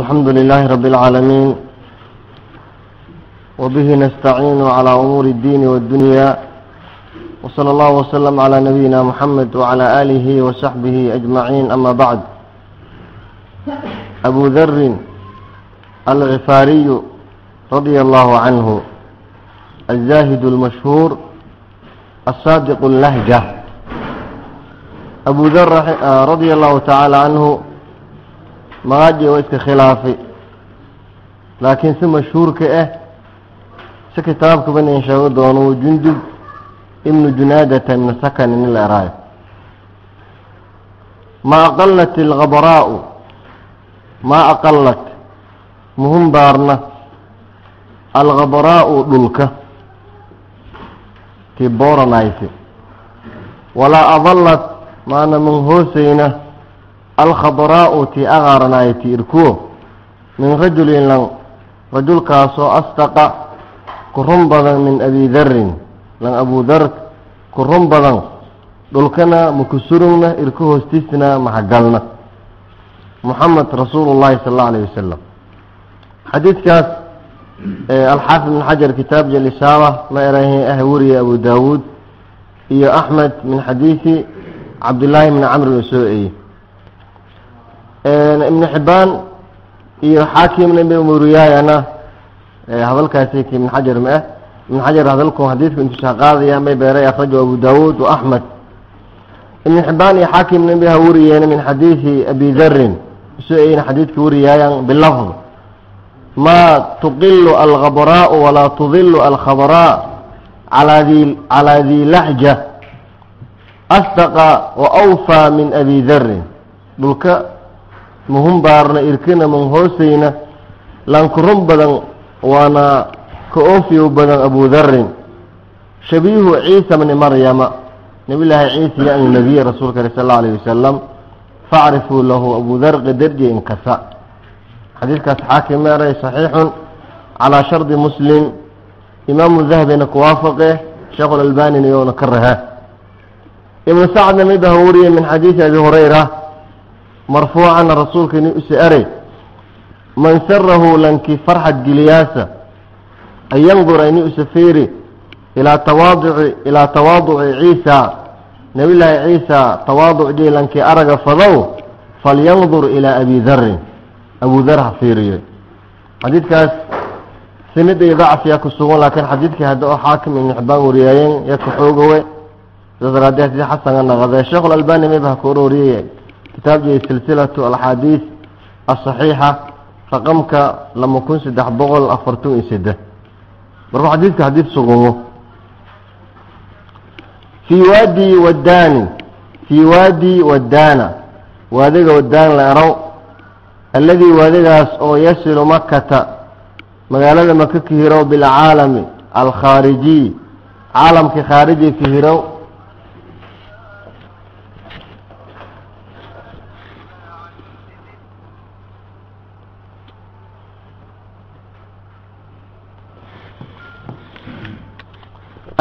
الحمد لله رب العالمين وبه نستعين على أمور الدين والدنيا وصلى الله وسلم على نبينا محمد وعلى آله وصحبه أجمعين أما بعد. أبو ذر الغفاري رضي الله عنه الزاهد المشهور الصادق اللهجة. أبو ذر رضي الله تعالى عنه magaaji oo iska khilaafay. Laakiin si mashhuurka ah si kitaabkaban in sheego doono jundub ibnu junaadata ibnu sakan nin la eraayo ma aqalat alkhabaraa'u maa aqalat muhum baarna alkhabaraa'u dhulka. Tii booranaysa walaa adallat maana man hoosayna alkhadraa'u tii aqaaranaayo ti irkuwo min rajulin lan rajulkaasoo asdaqa ku run badan min abi darin lan abu dar ku run badan dhulkana makusurugna irku hoostiisna maxagalna moxamed rasuulu llahi sala allau alayh wasalam xadiidkaas alxaafid ibn xajar kitaab jalisaaba ma erahe ah weriye abu daawuud iyo axmed min xadiidi cabdillaahi bni camr oo soo eye ibnu xibaan iyo xaakimna bay muriyaayana hadalkaasi ibn xajar ma ah ibn xajar hadalku xadiidku intushaa qaadaya may beeray akhrajahu abu daawuud wa axmed ibn xibaan iyo xaakimna bay ha wariyeena min xadiidi abi darin soo eyna xadiidka wariyaayan bilafd. Ma tuqilu alkhabraa'u walaa tudilu alkhabraa calaa di laxja asdaqa wa awfaa min abi darin dhulka muhum baarna irkina man hoosayna lankurun badan waana ka oofiyow badan abu darin shabiihu ciisa bni maryama nabillaahi ciisa ya an nabiye rasuulka ale sal allau alayh wasalam facrifuu lahu abu dar qadarji inkasa xadiidkaas xaakim meeray saxiixun calaa shardi muslim. Imaamu dahabina ku waafaqe sheekhulalbanina iyoona ka raha ibnu sacdna mid aha wariye min xadiidi abi hurayra marfuucana rasuulka ni use eray man sarahu lanki farxad geliyaasa an yandura ini use fiiri ilaa tawaaduci ilaa tawaaduci ciisa nabillaahi ciisa tawaaducdii lanki araga fadow falyandur ilaa abi darin abu dar ha fiiriyo xadiidkaas sinid iyo dacfiyaa ku sugan laakiin xadiidkii hadda oo xaakim ibnu xibaan wariyaayeen ya ka xoogowe sidaas daraadee xadiid xasana naqadee sheekhulalbani mayba ha ku ororiyay kitaabjii silsilatu alxaadiis asaxiixa raqamka lama kun saddex boqol afartan iyo seddex markuu xadiidka xadiid sugumo fii waadi waddaani fii waadi waddaana waadiga waddaan la erow alladii waadigaas oo yasilu makata magaalada maka ka hirow bilcaalami alkhaarijiy caalamkii khaariji ka hirow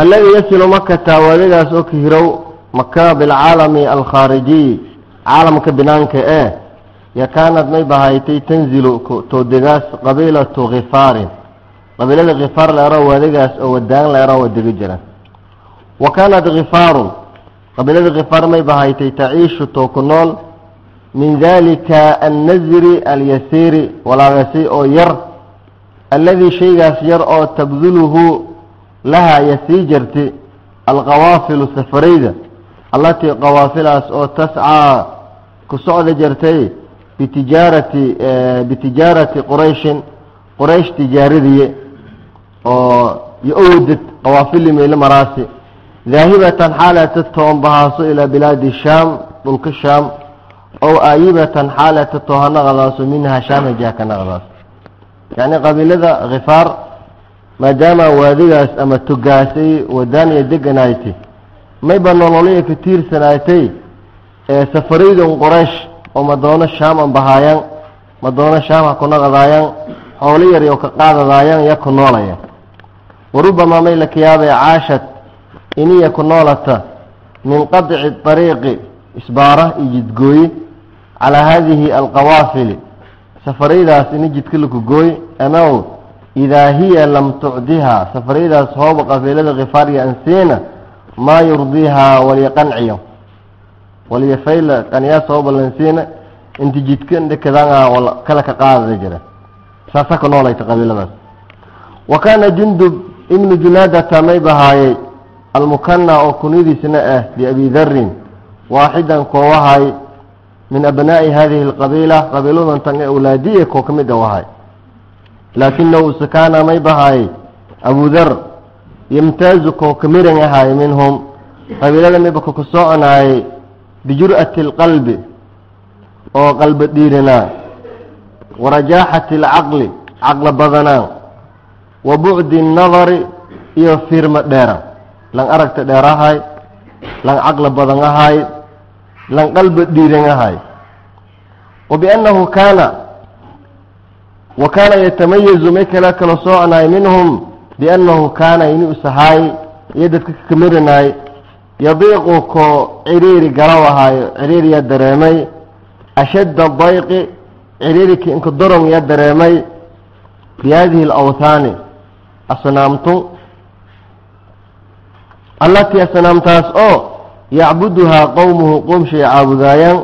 alladii yasilu makata waadigaas oo ka hirow maka bilcaalami alkhaarijiy caalamka binaanka ee yakaanad may bahaytay tanzilu toodegaas qabiilatu khifaarin qabiilada khifaar la ero waadigaas oo wadaan la ero wadega jira wa kaanat khifaarun qabiilada khifaar may bahaytay taciishu too ku nool min dalika annazri alyasiiri walaagasi oo yar alladii shaygaas yar oo tabduluhu laha yasii jirtay alqawaafilu safarayda allatii qawaafilaas oo tascaa ku socda jirtay bitijaarati bitijaarati qurayshin quraysh tijaaradiye oo yo-owdad qawaafili meyle maraasi. Daahibatan xaalata toonbahaaso ilaa bilaadi shaam dhulka shaam ow aayibatan xaalata toohanaqadaaso minha shaam hajaa ka naqdaas yacni qabiilada khifaar maadaama waadigaas ama togaasay wadaaniya deganaaytay mayba nololaya ka tiirsanaatay ee safaraydan qoraysh oo madoono shaam an bahaayaan madoono shaam ha ku naqdaayaan xoolo yar oo ka qaadadaayaan ya ku noolaya warubamaa may la kiyaabay caashad iniya ku noolata min qadci ariiqi isbaara iyo jidgooye calaa haadihi alqawaafili. Safaraydaas ini jidka lakugooy amaw idaa hiya lam tucdihaa safaraydaas hooba qabiilada khifaarya ansiina maa yurdiihaa waliya qanciyo waliya fayla qaniyaas hooba lansiina inta jidka ndhekadanga wala kala ka qaadada jira saasa ka noolayta qabiiladaas wa kaana jundub ibnu junaadata may bahaayey almukana oo kunyadiisna ah biabi darin waaxidan koowahay min abnaa'i hadihi alqabiila qabiiladan tan ee awlaadiye koo ka mid a wahay laakinahu sakaana may bahaayey abu dar yamtaazu koo ka miran ahaay minhum qabiilada miba koka soconaayey bijur'ati alqalbi oo qalbi dhiirinaa warajaaxati alcaqli caqlo badanaa wa bucdi annadari iyo fiirma dheera lan aragta dheer ahay lan caqlo badan ahay lan qalbi dhiiran ahay wa biannahu kaana wa kaana yatamayazu may kala kala soconaay minhum biannahu kaana inuu isahaay iyo dadka kakamirinaay yadiiqu koo ciriiri galaw ahaayo ciriiriya dareemay. Ashadda dayqi ciriiriki inka doron ya dareemay. Bi hadihi alawthaani asnaamtu. Allatii asnaamtaas oo yacbuduhaa qowmuhu qoomshay caabudaayaan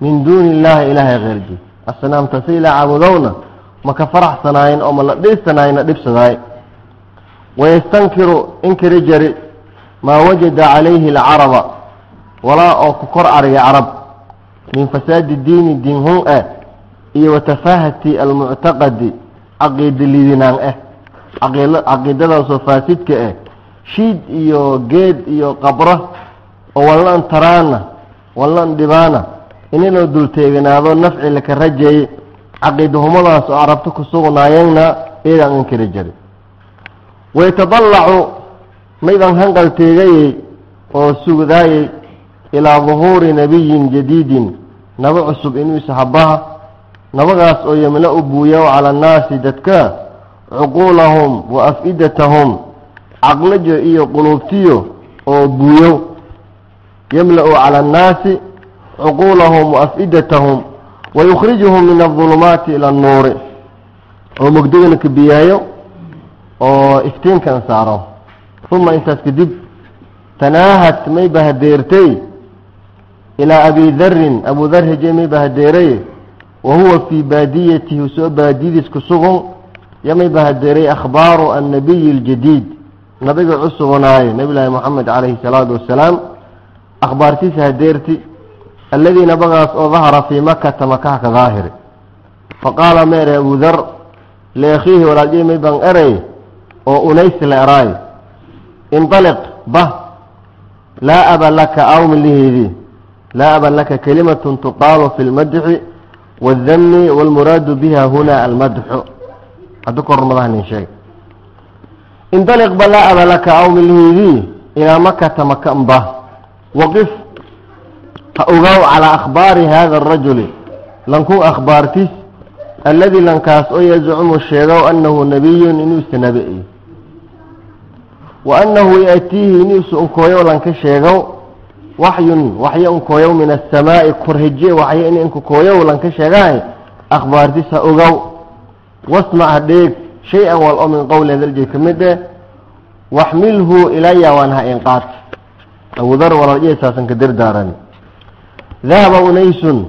min duuni illaahi ilaahay keyrkii asnaamta si ilaa caabudowna ma ka faraxsanaayen oo ma la dhiisanaayna dhibsadaay wayastankiru inkiri jari maa wajada calayhi alcaraba walaa oo ku kor ariga carab min fasaadi diini diin hun ah iyo wa tafaahati almuctaqadi caqiida liidinaan ah caqiidadaasoo faasidka ah shiid iyo geed iyo qabro oo wallan taraana wallan dhibaana inanoo dulteeganaado nafci laka rajeeye caqiidahumadaas oo carabta ku sugnaayeenna iyadan inkiri jari. Wayatadallacu maydan hanqal teegayey oo sugdaayey ilaa duhuuri nabiyin jadiidin nabo cusub inuu isahabaha nabagaas oo yamla-u buuya cala annaasi dadka cuquulahum wa af-idatahum caqlajo iyo quluubtiyo oo buuyo. Yamla-u cala annaasi cuquulahum wa af-idatahum wayukhrijuhum min aldulumaati ila annuuri oo mugdigana ka biyaayo oo iftiinkan saaro uma intaas kadib tanaahat may bahadeertay ilaa abi darin abu dar heje may bahadeeray wa huwa fii baadiyatihi soo baadiyadiis ku sugun yamay bahadeeray akhbaaru annabiyi aljadiid nabiga cusugunaaye nabi laahi moxamed calayhi salaatu wasalaam akhbaartiisa hadeerti alladii nabagaas oo dahara fii makata makaha ka daahiri faqaala ma eray abu dar liakhiihi walaaljey may ban eray oo unays la eraay indaliq bah laa aba laka awmiliheedii laa aba laka kalimatun tuqaalu fi lmadxi waaldami waalmuraadu biha huna almadxu haddu kormadaha nin sheeg indaliq ba laa aba laka awmiliheedii ilaa makata maka mbah waqif ha ogaaw calaa akhbaari hada arajuli lankuu akhbaartis alladii lankaas oo yazcumu sheegow annahu nabiyun inuusa nabi iyo wa annahu yaatiihi inuusa unkooyow lanka sheegow waxyun waxyo unkooyow min asamaa'i korheje waxyo in inkakooyow lanka sheegahay akhbaartis ha ogow wasmac ha dheeg shay-an wal oo min qowli hadalje ka mid eh waxmilhu ilaya waan ha inqaad abudar walaaljeesaasan ka dardaarani dahaba unaysun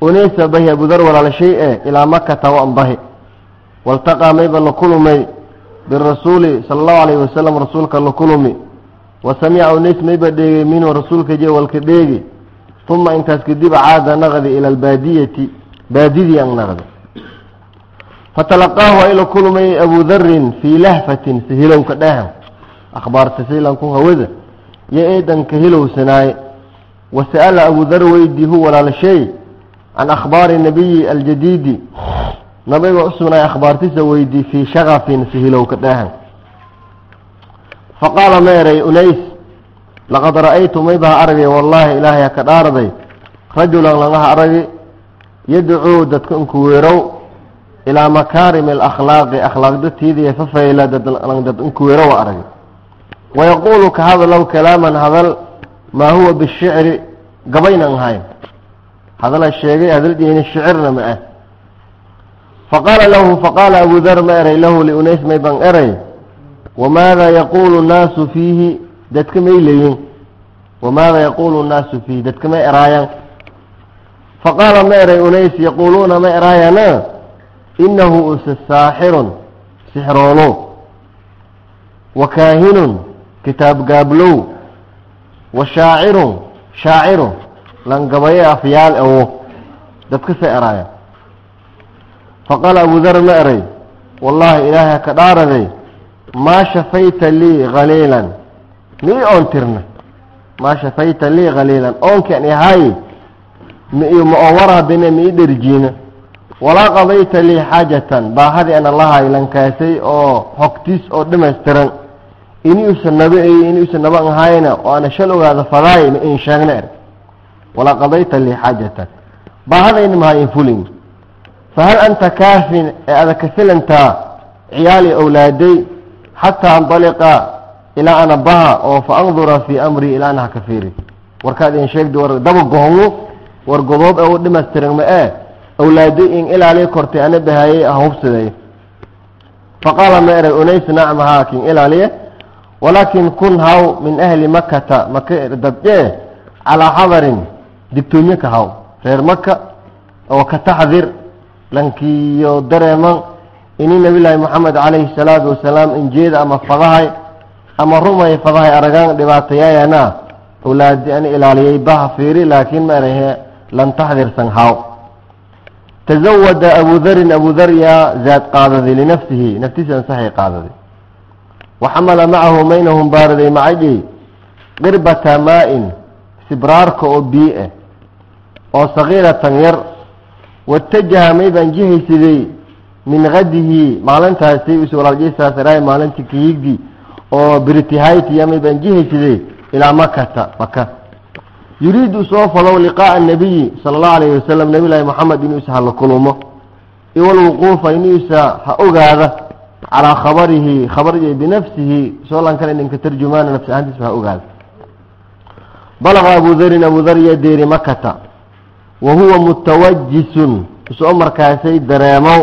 unaysa bahi abudar walaalashay e ilaa makata wa anbahi waltaqaa mayba la kulumay birasuuli sala allahu alayhi wasalam rasuulka la kulumi wa samica unays mayba dheegay minhu rasuulka je walka dheegi uma intaas kadib caada naqdi ila albaadiyati baadidii an naqdi fatalaqaahu waa ila kulumay abu darin fii lahfatin sahilowka dhahan akhbaarta silanku hawada yo eedanka hilowsanaaye wasa'ala abu dar weydii hu walaalashay can akhbaari nabiyi aljadiidi nabiga cusubnaay akhbaartiisa weydii fii shakafin sihilowka dhahan. Faqaala meeray unays laqad ra'aytu maybaha aragay wallaahi ilaahay haka dhaarday. Rajulan lagaha aragi yadcuu dadka inku weerow ilaa makaarimi alakhlaaqi akhlaaqdatiidiiyo fafayla dad inku weerow aragay wayaquulu ka hadalow kalaaman hadal maa huwa bishicri gabaynan ahayn. Hadala sheegay hadaldiina shicirna ma ah. Faqaala lahu faqaala abu dar ma eray? Lahu liunays may ban eray? Wamaada yaquulu nnaasu fiihi? Dadka may leeyin. Wamaada yaquulu nnaasu fiihi? Dadka may eraayan faqaala ma eray? Unays yaquuluuna ma eraayana inahu use saaxirun sixroolo wa kaahinun kitaab gaablow wa shaacirun shaaciru langabaye afyaal awo dadka sa eraaya. Faqaala abu dar ma eray wallaahi ilaahay ka dhaaraday maa shafayta lii haliilan mii oon tirna maa shafayta lii haliilan oonkan ihay mi ma oo waraabine mi i dherjiina. Walaa qadayta lii xaajatan baahadii ana lahay lankaasay oo hogtiis oo dhamaystiran ini usa naba ey ini usa naban ahayna oo ana shal ogaada fadaay ma in sheegna er walaa qadayta lii xaajatan baahadayna maha in fulin. Fahal anta kaafin ee ada ka filantaa ciyaali owlaaday xataa andaliqa ilaa ana baha oo fa andura fii amrii ilaa ana haka fiiri. Warkaad in sheegdi war daba gohongu war godoob ee u dhimaystiran ma ee awlaaday in ilaaliya kortay ana bahayey ah hubsaday. Faqaala ma eray unays nacma haakin ilaaliye walaakin kun haw min ahli makata maka dabdee calaa xadarin digtoonyo ka haw reer maka oo ka taxdir lankiiyo dareeman ini nabillaahi moxamed calayhi salaatu wasalaam injeeda ama fadahay ama rumay fadahay aragaan dhibaatayaayana awlaadi ana ilaaliyey baha fiiri laakiin ma erahe lan taxdirsan haw tazawada abu darin abu dar zaad qaadaday linafsihi naftiisa ansaxay qaadaday waxamala macahu maynahum baaraday macagii qirbata maa-in sibraarka oo bii-ah oo sagiiratan yar. Watajaha maybaan jihaysaday min hadihi maalintaasi us walaaljisaas iraay maalintii kiyigdi oo britihaytiya maybaan jihaysaday ilaa makata maka yuriidu soo fadow liqaa'a nabiyi sala allahu alayhi wasalam nabi llaahi moxamed inuusa hala kulumo iwalwuquufa inuusa ha ogaada calaa khabarihi khabarji binafsihi soo lankana ninka tarjumaana nafsi ahaantiisba ha ogaada balaqa abu darin abu dar iyo deeri makata wa huwa mutawajisun isoo markaasay dareemow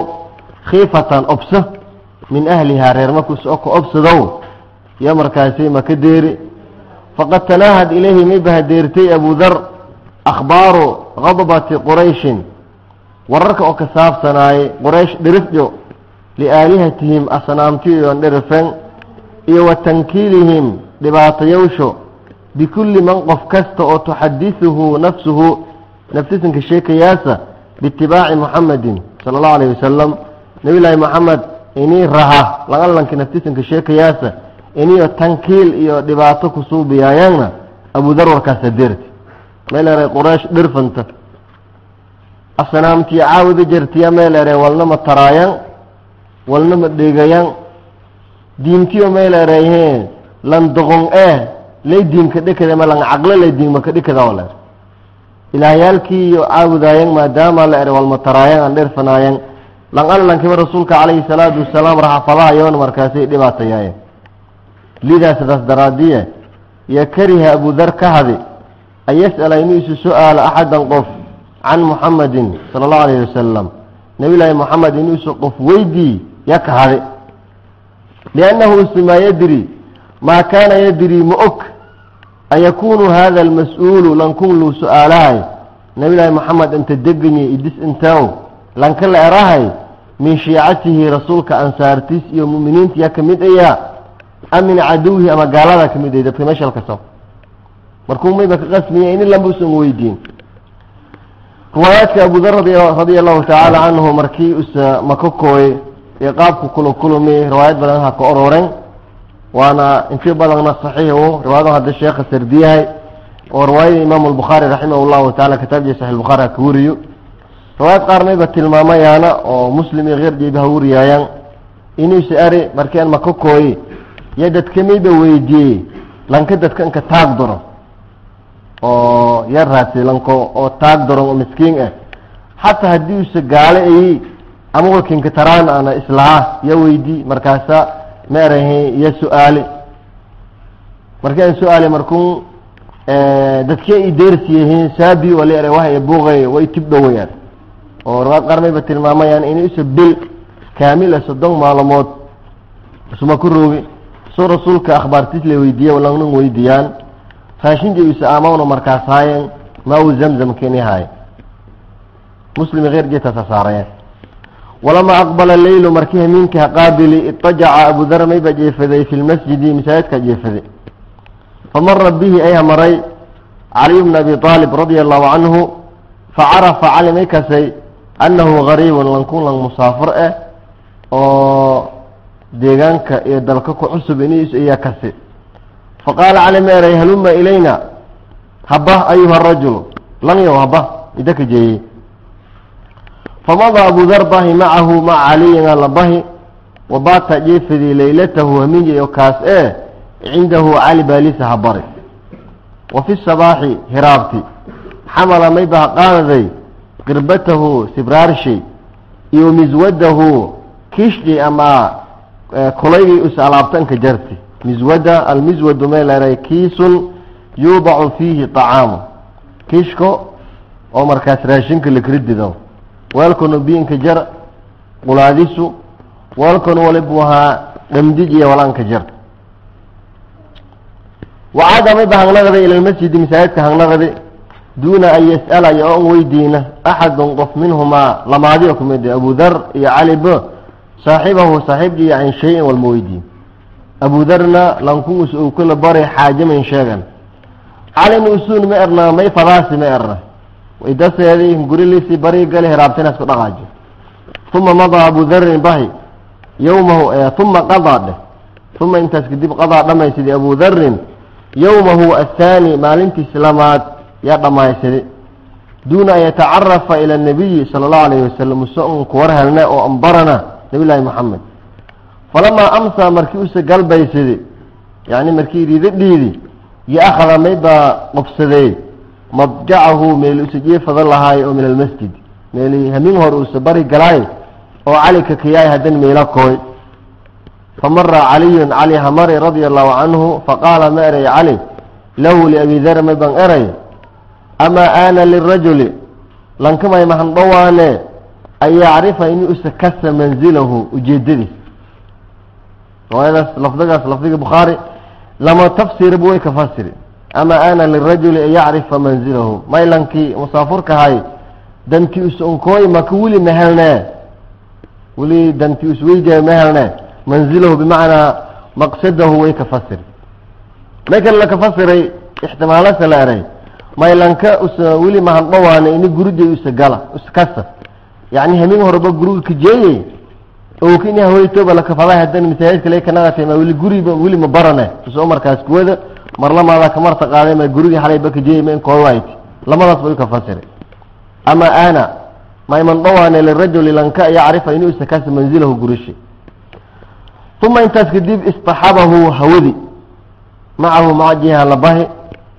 khiifatan obso min ahlihaa reer marku isoo ka obsadow iyo markaasay maka deeri faqad tanaahad ilayhi may bahadeertay abu dar akhbaaru khadbati qurayshin wararka oo ka saabsanaayay quraysh dhirifdho liaalihatihim asnaamtiyoon dhirifen iyo wa tankiilihim dhibaatayowsho bikulli man qof kasta oo tuxadisuhu nafsuhu naftisanka sheekayaasa biitibaaci muxamedin sala allahu alayhi wasalam nabi llaahi moxamed inii raha lagalanki naftisanka sheekayaasa iniyo tankiil iyo dhibaato kusuubiyaayana abudar warkaasa deerti meeleeray quraysh dhirfanta asnaamtiyo caawida jertiya meeleeray walnama taraayan walnama dhegayan diintiyo meeleerayhe lan doqon eh lay diinka dhekada ma lan caqlo lay diinma ka dhekada waleer ilaahyaalkii iyo caabudaayan maadaama la eray walma taraayan aan dhirfanaayan lan allankiba rasuulka calayhi salaatu wasalaam raxafadahayoon markaasay dhibaatayaayeen lidaa sidaas daraadiye iyo kariha abudar ka hadi an yas'ala inuu isu su'aalo axadan qof can muxamedin sala allahu alayhi wasalam nabi llaahi moxamed inuu isu qof weydii ya ka hadi. Liannahu ismaa yadri maa kaana yadri ma og an hada almas-uulu lankun luu su'aalahay nabi llaahi moxamed inta deganyi idis intaw. Lanka la erahay min shiicatihi rasuulka ansaartiis iyo mu'miniinta yaa ka mid ayaa am min caduwihi ama gaalada ka mid ay dadka meesha lkaso markuu mayba ka qasmiya in lanba usan weydiin riwaayaadka abudar radia allahu tacaala canhu markii usa maka kooy ee qaabku kula kulumi riwaayad badan ha ka ororeen waana intii badanna saxiix u riwaayadahu hadda sheekha sardiyahay oo riwaayada imaamu albukhaari raximah llahu tacala kitaabkiisa saxi lbukhaari ha ka wariyo riwaayad qaar mayba tilmaamayaana oo muslim iyo keyrdiiba ha wariyaayaan inuusa ari markii aan maka kooye yo dadka mayba weydiiyey lanka dadka inka taag daro oo ya raadsi lanko oo taag daron oo miskiin ah. Xataa haddii usa gaalo ayi ama walkinka taraan ana islaha ya weydii markaasa ma erahe ya su'aali. Markii aan su'aali markuu dadkii ay deersiyihiin saabi wala era wahay buuqay way tib dhowayaan oo riwaad qaar mayba tilmaamayaan inay usa bil kaamil ah soddon maalmood isuma ku roogi soo rasuulka akhbaartiis la weydiiye walana weydiiyaan. Raashinka isa aamawna markaas haayeen maawu zamzam keni haaye muslim heer jeetaasa saarayeen walamaa aqbala leylu markii hamiinka qaabili itajaca abu dar mayba jeefaday fi lmasjidi masaajidka jeefaday. Famara bihi ayha maray caliy bna abi aalib radia allahu canhu facarafa cali may kasay annahu gariibun lankun lang musaafir ah oo deegaanka iyo dalka ku cusub iniis iya kasi faqaala cali meeray haluma ilayna? Haba ayuha rajulu. Lanyow haba idaka jeeyey famada abu dar bahi macahu maca caliyina labahi wabaata jeefadii leylatahu haminji o kaas ee cindahu cali baalisa habari wa fi sabaaxi hiraabti xamala maybaha qaadaday qirbatahu sibraarshay iyo miswadahu kishdi ama kulaygii us alaabtanka jarti miswada almiswadu meeleray kiisun yuudacu fiihi طacaamu kishko oo markaas raashinka lakridido weelkanu biinka jar qulaadisu weelkanu walibu ahaa dhamdij iyo walanka jar. Wacada mayba hangnaqday ila lmasjidi masaajidka hangnaqdi duuna an yas'ala yo on weydiina axadun qof minhumaa lamaadiyo kumid abu dar iyo cali bo saaxibahu saaxiibkii can shay-in walma weydiin. Abu darna lankuus ou kula baray xaaje mayn sheegan. Calina usuun ma erna may fadaasi ma erna waydaseedi gurilisi bari gale heraabtinaas ku dhaqaajo uma madaa abu darin bahi yowmahu uma qadaa dheh uma intaas kadib qadaa dhamaysaday abu darin yowmahu athaani maalintiis lamaad yaa dhammaysaday duuna an yatacarafa ila anabiyi sala allahu alayhi wasalam use un kuwar helna oo ambarana nabi moxamed falamaa amsaa markii use galbaysaday yacni markii riida dhiidi yo akhada maybaa qobsadey madjacahu meel usa jeefada lahaay oo min almasjid meeli hamin hor usa bari galaay oo cali ka kiyaay haddan meela kooy famara caliyun cali hamari radia allahu canhu faqaala ma eray cali lahu liabi dar mayban eray amaa aana lirajuli lankamay mahan dhowaane an yacrifa inuu usa kasa manzilahu ujeedadiis riwaayadaas lafdigaas lafdiga bukhaari lama tafsirba way ka fasiri ama ana lirajuli an yacrifa manzilahu. Maylankii musaafurkahay dantii us unkooy maka weli ma weli dantii us weydiya ma helnee manzilahu bimacnaa maqsadahu way ka fasiri may kale laka fasiray ixtimaalasa la eray maylanka usa weli mahan dhawaane ini guriday usa gala usa kasa. Yacni hamin horeba guriga kajeeyey okini haweytoba lakafadahay haddana masaajidka lakanaqatay ma weli guriba weli ma barane? Usoo markaas kuwada marlamaada kamarta qaaday ma gurigii xalayba kajeeyey ma in koowayt lamadaas bay ka fasiray ama ana mayman dhawaane lirajuli lanka yacrifa inuu isa kasa manzilahu gurishi. Uma intaas kadib istaxabahu hawadi. Macahu maca jiha labahi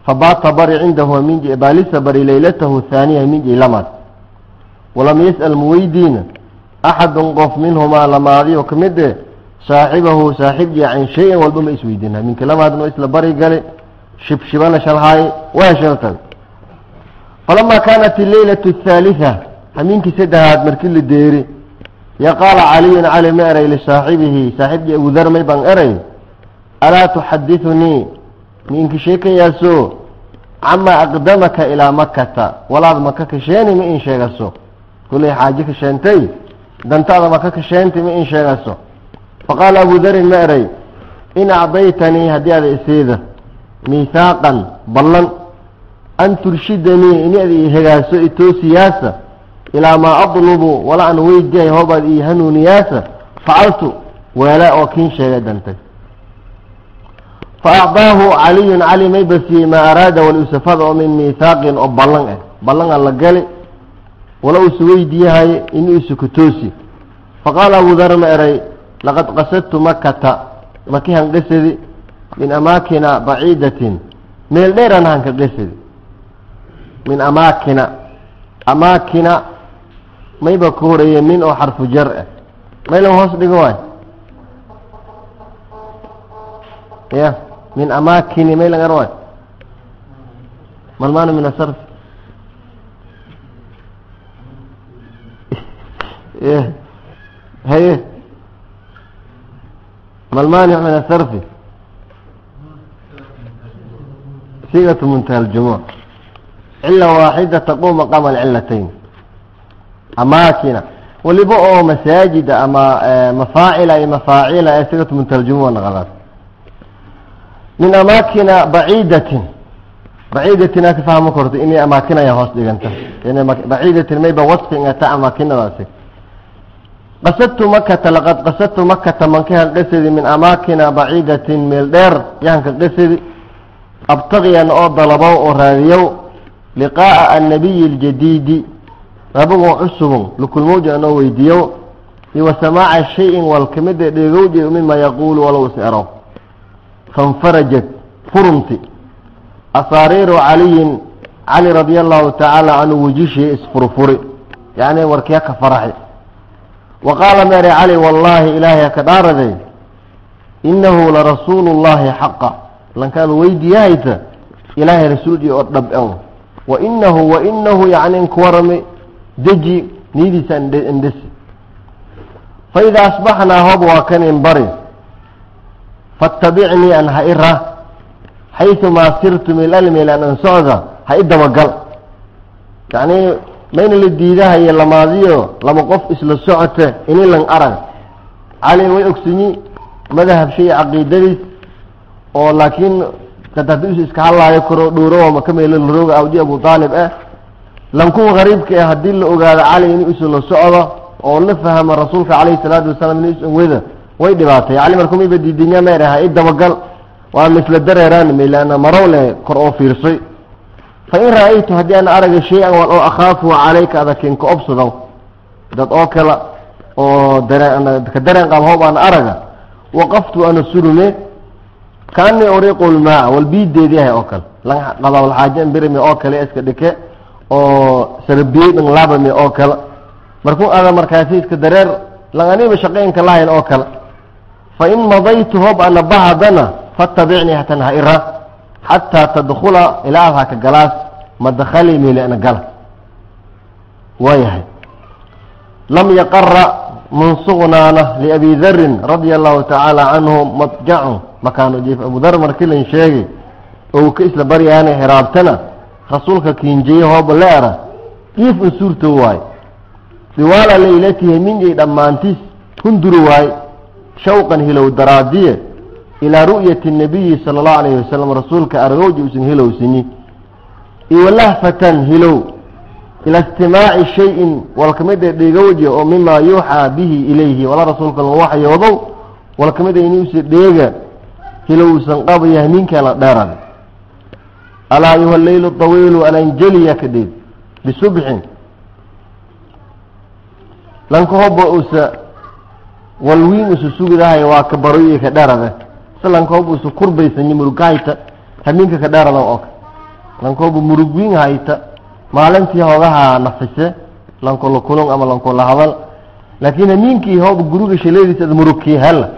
fabaata bari cindahu minji baalisa bari leylatahu haaniya minji lamaad walam yas'al muweydiina axadun qof minhumaa lamaadiyo ka mid e saaxibahu saaxibjii can shay-in walba ma isweydiina minka lamaadno isla bari gale shibshibana shalhaay waa shaltay falamaa kaanat alleylatu athaalitha hamiinkii saddexaad markii la deeri ya qaala caliyun cali ma eray lisaaxibihi saaxibjii abudar may baan eray? Alaa tuxadithunii? Miinka sheekayaaso camaa aqdamaka ilaa makata walaad maka kasheeni ma in sheegaso. Kullay xaaje kasheentay dantaada maka kasheentay ma in sheegaso faqaala abu darin ma eray in acdaytanii haddii aada isiida miihaaqan ballan an turshidanii ini ad ii hegaaso itoosiyaasa ilaa maa adlubu wala an weydiay hoobaad ii hanuuniyaasa facaltu weela oo kiin sheegay dantay faacdaahu caliyun cali may basiyey maa araada walusafada oo min miihaaqin oo ballan ah ballan a la gali wala usa weydiiyahay ini isu katoosi faqaala abu dar ma eray لqad qasadtu makata maki han hanqesidi min amaakina baciidatin meel dheerana hanka qesidi min amaakina amaakina mayba ku horeeye min oo xarfu jar ah mayla hoos dhigo waay ya min amaakini maylan gar waay malmaana min asarf haye ما المانع من الصرف صيغة منتهى الجموع علة واحدة تقوم مقام العلتين أماكن ولبا oo masaajida ama mafaacila iyo mafaacila ee sigatu muntaljumuwa naqadaas min amaakina baciidatin baciidatin aa ka fahmi karto inay amaakinaya hoos dhiganta baciidatin mayba wasfi ingata amaakinadaasi qasadtu makata laqad qasadtu makata mankahan qasadi min amaakina baciidatin meel dheer. Yahanka qasadi abtaqiyan oo dalabow oo raadiyow liqaa'a annabiyi aljadiidi. Rabagoo cusubun lukulmowja anoo weydiiyo iyo wa samaaca shay-in wal kamida dheegowje mima yaquulu walow is ero fanfarajat furunti. Asaariiru caliyin cali radia allahu tacaala canhu wejishii isfurfuri. Yacni warkiya ka faraxi wa qaala meere cali wallaahi ilaahay ka dhaaraday inahu larasuulu llahi xaqa lankaad weydiiyahaysa ilaahay rasuulii oo dhab en wa inahu wa inahu yacni inkuwarami deji niyadiisa indhesi faida asbaxnaa hob waa kan inbari faattabicnii an ha ira xayumaa sirtu milalmil an socda ha i dabagal yacnii mayna la diidahaye lamaadiyo laba qof isla socote ini lan arag. Cali way ogsanyi madahab shay caqiidadiis oo laakiin kadadiisu iska hadlaayo karo dhowrowama ka meelo larooga awdi abu aalib ah. Lankuwa qariibka ah haddii la ogaado cali in isu la socdo oo la fahama rasuulka calayhi salaatu wasalaam in isan weda way dhibaatay. Cali markumayba diidinya meeraha i dabagal. Waa misla dareeraan milaana marow le kor oo fiirsay fa in ra'aytu haddii aan araga shay-an wal oo akhaafu calayka adakin ka obsado dad oo kale oo dareen ka dareen qab hoob araga waqaftu ana surume kaanii uriiqu lmaa wal biideedi yahay oo kale qadaawalxaaje birmi oo kale iska dhike oo sarabiyey dhan laabami oo kale. Markuu ada markaasi iska dareer lan aniba shaqeynka lahayn oo kale. Fa in madaytu hoob ana bahadana fatabicnii hatan ha ira xataa tadkula ilaa ad haka galaas madakhalii meeli ana gala waayahay lam yaqara min sugnaana liabi darin radia allahu tacaala canhu madjacun makaanu jiif abu dar markii lan sheegay oo ka isla baryaana hiraabtana rasuulka kiinjeye hooba leera jiif un suurto waay diwaala laylatihi minjay dhammaantiis hunduri waay shawqan hilow daraadiye ilaa ru'yati nabiyi sala allahu alayhi wasalam rasuulka argowji usan hilowsini iyo walahfatan hilow ila istimaaci shay-in wal kamida dheegowje oo mimaa yuuxaa bihi ilayhi wala rasuulka lagu waxyoodow wal kamida inuusa dheega hilowsan qabaya hamiinkaa la dheeran alaa ayuha leylu طawiilu alanjeliya ka dheeg bisubxin lanka hoba usa walwiin usa sugidahay waa ka baroyi ka dheerade lankoobuu kurbaysany murugahayta habeenka ka dheerada oo kale lankoobu murugwiin hayta maalintii hoogaha nafise lanko la ama lanko hadal. Laakiin hamiinkii hooba guriga shaleediisa murugkii hella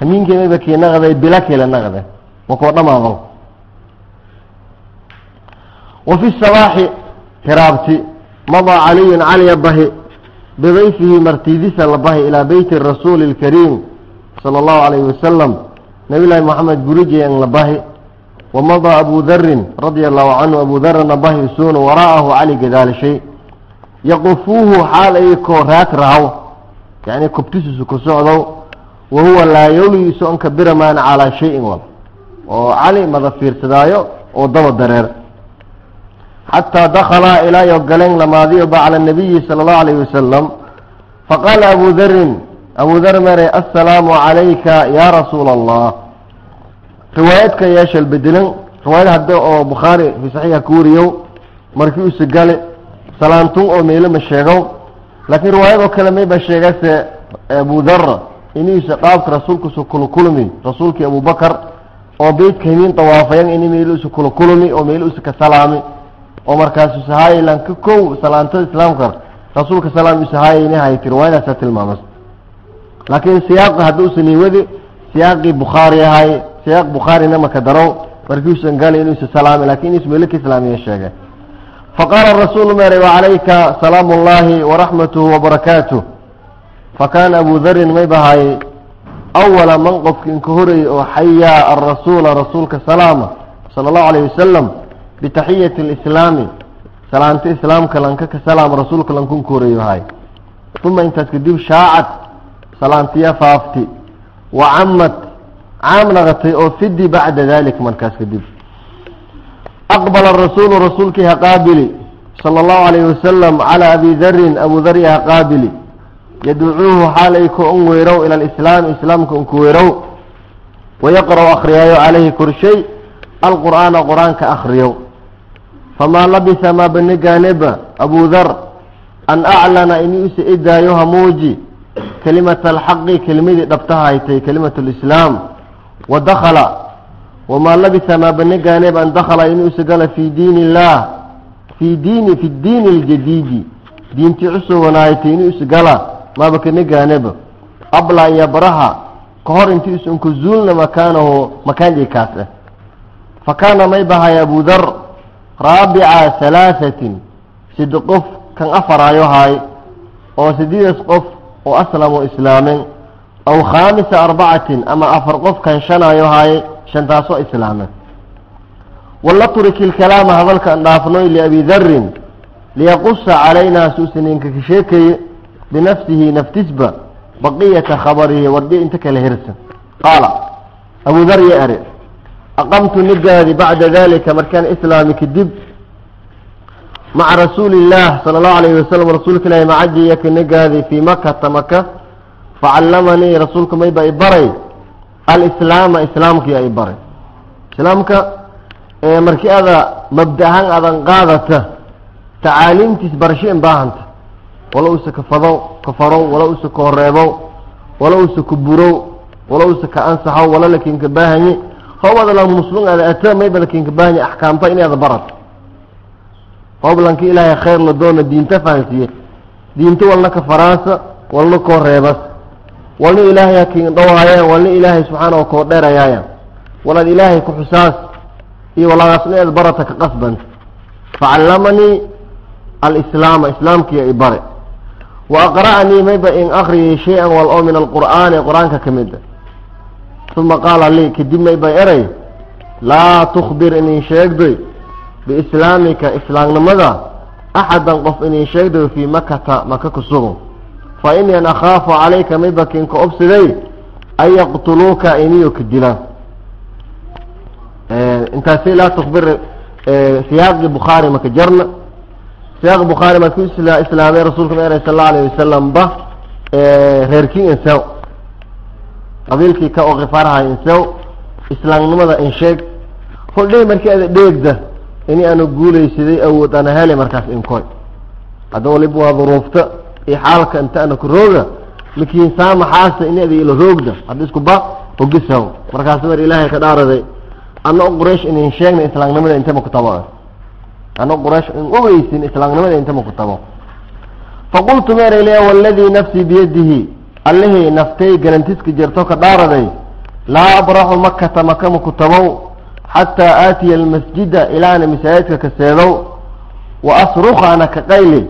hamiinkii mayba kii naqday bila kila naqday. Wakoo dhamaadal wafi sabaaxi hiraabti madaa caliyun caliya bahi bidayfihi martiidisa la bahi ilaa beyti rasuuli اlkariim sala اllahu alayhi wasalam نبي الله محمد برجي أن لبه ومضى أبو ذر رضي الله عنه أبو ذر نبه سون وراءه علي كذلك شيء يقفوه حال أيكو رات رهو يعني كبتسس كسعدو وهو لا يولي سؤال كبير مان على شيء والله وعلي مضفير سدايو وضوى الدرير حتى دخل إلى يوغلين لما ذيب على النبي صلى الله عليه وسلم فقال أبو ذر abu dar mare assalaamu calayka yaa rasuul allah riwaayadka yeeshal bedelan riwaayad hadde oo bukhaari fi saxiixa ku wariyo markii use gale salaantun oo meelo ma sheego laakiin riwaayad oo kale mayba sheegase abu dar inuusa dhaabka rasuulka kula kulmin rasuulkii abubakar oo beydka dawaafayan ini meeluusa kula kulmi oo meeluusa ka salaami. Oo markaas sahaayilan ka kow salaantada islaamka rasuulka salaam usahaayiinahayti riwaayadaasaa tilmaamas laakiin siyaaqa hadduusan iwadi siyaaqii bukhaari ahay siyaaq bukhaarina maka darow markiusan gali inuusa salaami laakiin inuusa meelo ka islaamiya sheegay. Faqaala rasuulu mere wacalayka salaamu ullahi waraxmatuhu wabarakaatuh fakaana abu darin may awala man qofki inka horayey oo xayaa arasuula rasuulka salaama sala allahu alayh wasalam bitaxiyati alislaami. Salaanta islaamka lanka ka salaam rasuulka lankunka horeeyo haay uma intaas kadib shaacad salaantiya faafti. Wa camad caam naqatay oo fidi bacda dalik markaas kadib. Aqbala rasuulu rasuulkii haqaabili sala allahu alayhi wasalam calaa abi darin abu dar ya haqaabili yadcuuhu xaalay ku un weerow ila alislaami islaamka unku weerow wayaqra' akhriyaayo calayhi korshay alqur'aana qur'aanka akhriyow. Famaa labisa maa banigaaneba abu dar an aclana inuu isa idaayo hamuuji kelimata alxaqi kelimadii dhabtaha haytay kelimatu lislaam wa dakhala wamaa labisa maa banigaaneba an dakhala inuu isa gala fii diin illah fii diini fi diini aljadiidi diintii cusubanaaytay inuu isa gala maaba kanigaaneba qabla an yabraha ka hor intii isunku zuulna makaanahu makaandii kaas ah fa kaana may abu dar raabica halaahatin sidi qof kan afaraayo haay oo sideedas qof oo aslamoo islaamen aw khaamisa arbacatin ama afar qof kan shanaayo haay shantaasoo islaamen wala turiki ilkalaama hadalkaan dhaafnoy liabi darin liyaqusa calaynaa suusaninka ka sheekaye binafsihi naftisba baqiyata khabarihi wardhi inta kale hirsan. Qaala abu dar ya ere aqamtu nigaadi bacda dalika markaan islaami kadib maca rasuuli illaah sala allahu alayhi wasalam rasuulka ilaahi macajiya ka nigaadi fii makata maka facallamanii rasuulka mayba i baray alislaama islaamkii i baray islaamka markii ada mabda ahaan adan qaadata tacaaliimtiis barasho in baahanta wala usa ka fadow ka farow wala usa ka horeebow wala usa ka burow wala usa ka ansaxow wala lakinka baahanye hobada la muslim ada ata mayba lakinka baahanye axkaamta in ada barat hoblanka ilaahay khayr la doona diinta fahansiye. Diinta walna ka faraansa walna koo reebas. Walna ilaahay hakin dhawaayaan walna ilaahay subxaana koo dheerayaayaan walaad ilaahay ku xusaas iyo walaagaasna ad barata ka qasbanta facallamanii alislaama islaamkiya i bare. Wa aqra'anii mayba in akriyay shay-an wal oo min alqur'aani qur'aanka ka mid a uma qaala lii kadib mayba eray laa tukbir inin sheegdoy biislaamika islaamnimada axadan qof inin sheegdoy fii makata maka ku sugo. Fa inii an akhaafu calayka mayba kinka obsiday an yaqtuluuka iniyo ka dilaan intaasi laa tukbir siyaaqi bukhaari maka jarna. Siyaaq bukhaari maad ku islaamay rasuulka meeray sal allau alayh wasalam ba reerkii insew qabiilkii ka oo khifaaraha insew islaamnimada insheeg holdhay markii ada dheegda ini aanu guulaysaday awood ana hele markaas inkoy hadda waliba waa duruufta iyo xaalka inta ana ku rooga mikiin saamaxaasa ini ada ila roogda hadda isku ba hogisaw markaas mar ilaahay ka dhaaraday ana quraysh inin sheegna islaamnimada intama ku tabo. Ana quraysh in ogeysin islaamnimada intama ku tabo. Faqultu meeray le waladii nafsii biyadihi allihii naftay galantiska jirto ka dhaaraday laa abraxu makata makama ku tabow xataa aatiya almasjida ilaana masaajidka ka seedow wa asruka ana ka qayli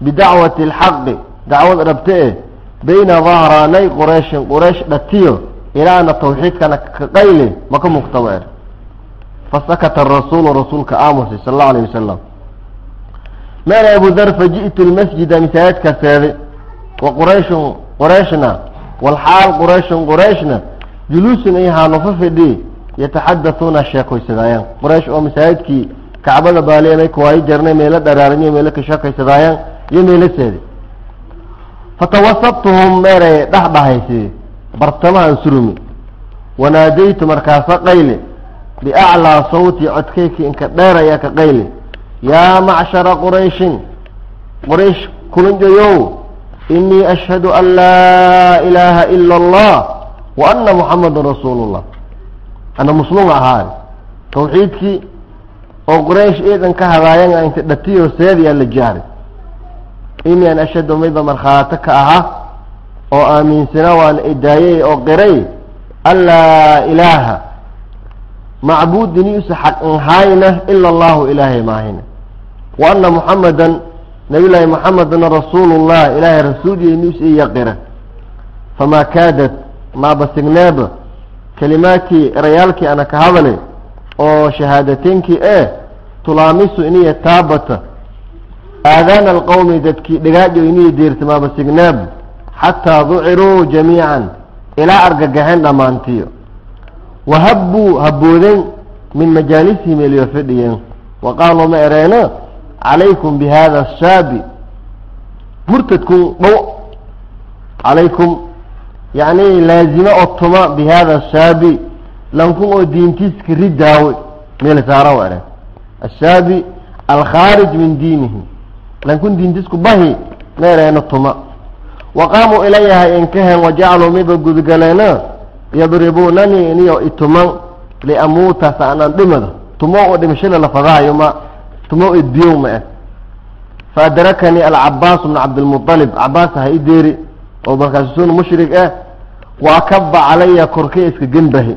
bidacwati alxaqi dacwad dhabte e bayna dahraanay qurayshin quraysh dhatiyo ilaana tawxiidkana ka qayli makama ku tabo er fasakata arasuulu rasuulka aamusay sala allahu alayh wasalam meera abu dar faji'tu lmasjida masaajidka seeday wa qurayshun qurayshna walxaal qurayshun qurayshna juluusun ay haanufa fidhi yataxadatuuna sheekaysadayaan quraysh oo masaajidkii kacbada baaliamay kuwaayi jarnay meelo dharaaraniyo meelo ka sheekaysadaayaan iyo meelo seeday fatawasabtuhum meeray dhexdhahaysay bartamahan surumi wanaadaytu markaasa qayle biaclaa sawti codkayki inka dheeraya ka qayli yaa macshara qurayshin quraysh kulanjayow inii ashhadu an laa ilaaha ila allah wa ana muxamadan rasuulu ana muslim ahaay tawxiidkii oo quraysh eedan ka hadaayana inta dhatiyo seediyaa la jahray inii an ashhadu mayba markhaato ka aha oo aaminsana waana idaayay oo qiray an laa ilaaha macbuudiniisa xaq nhayna ila allahu ilaahay maahina wa ana muxamadan nabiyllaahi muxamedna rasuulullah ilaahay rasuuliya niis iya qira famaa kaadad maaba signeeba kelimaatii erayaalkii ana ka hadalay oo shahaadateynkii ee tulaamisu iniya taabata. Aadaana alqowmi dadkii dhagaadho iniya deerta maaba signeeb xataa duciruu jamiican ilaa argagaxeen dhammaantiyo. Wahabbuu habboodeen min majaalisihim eliyo fadhiyeen. Wa qaaluu ma ereena calaykum bi hada ashaabi murtadkun dhow calaykum yacni laazimo oo tuma bi hada ashaabi lankun oo diintiiska ridaawe meel saara wa ere ashaabi alkhaarij min diinihi. Lankun diintiisku bahi ma ereena tuma wa qaamuu ilayahay inkaheen wajacaluu miba gudgaleena yadribuunanii iniyo ituman liamuuta sa anaan dhimado tumo oo dhimashada la fadaayo ma tumo edbiyow ma eh. Faadrakanii alcabaas bnu cabdilmualib cabaas ha i deeri oo markaasusun mushrig ah wa kaba calaya korkay iska genbahi